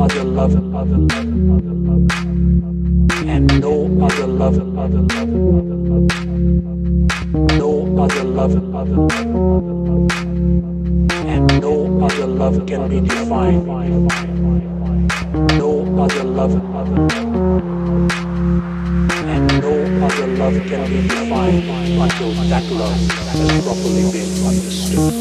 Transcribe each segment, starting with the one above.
other love, other love, other love, and no other love, other love, no other love, other love, and no other love can be defined. No other love, and no other love can be defined until that love has properly been understood.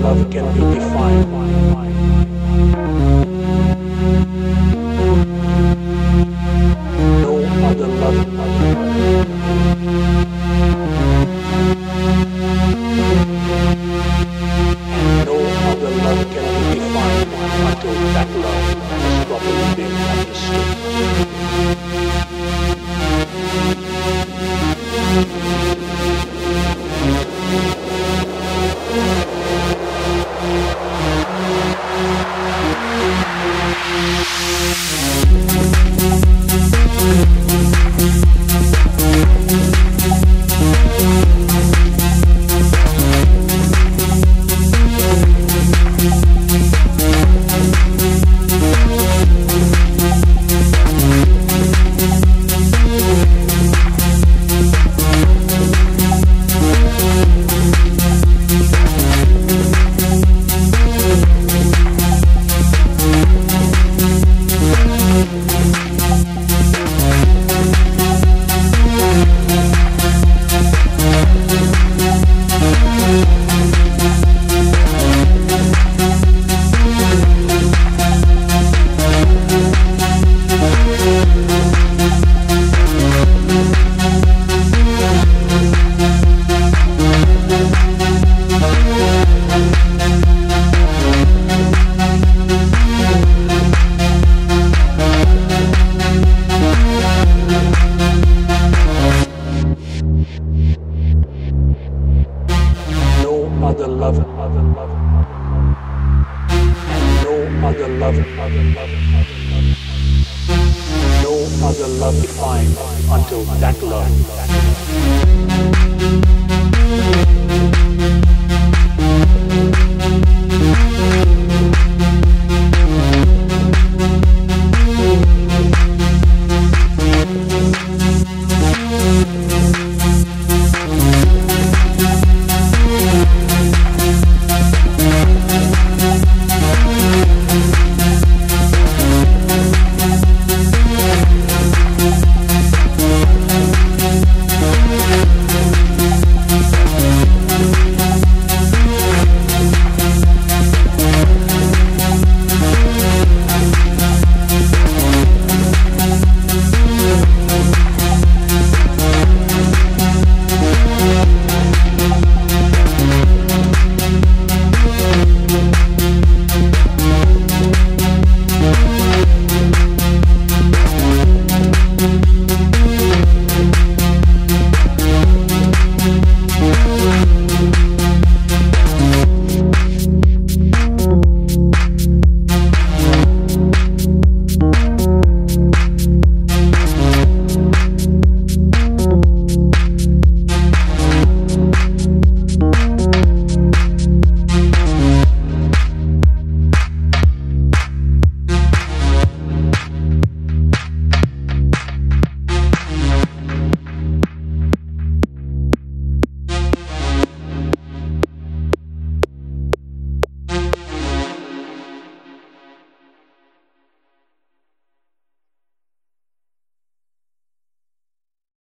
Love can be defined. Other love defined until that love.